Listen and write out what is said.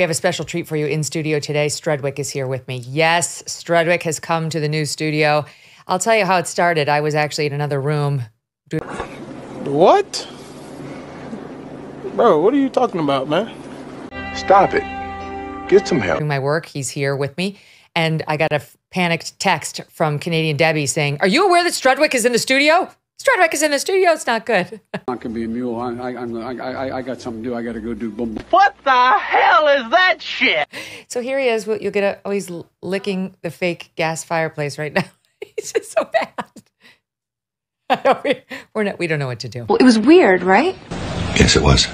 We have a special treat for you in studio today. Strudwick is here with me. Yes, Strudwick has come to the new studio. I'll tell you how it started. I was actually in another room. What? Bro, what are you talking about, man? Stop it. Get some help. Doing my work. He's here with me. And I got a panicked text from Canadian Debbie saying, Are you aware that Strudwick is in the studio? Strudwick is in the studio. It's not good. not gonna be a mule. I, I, I'm- I, I, I got something to do. I gotta go do boom. What the hell is that shit? So here he is. You'll get a, oh, he's licking the fake gas fireplace right now. he's just so bad. I know, we- We're not, we don't know what to do. Well, it was weird, right? Yes, it was.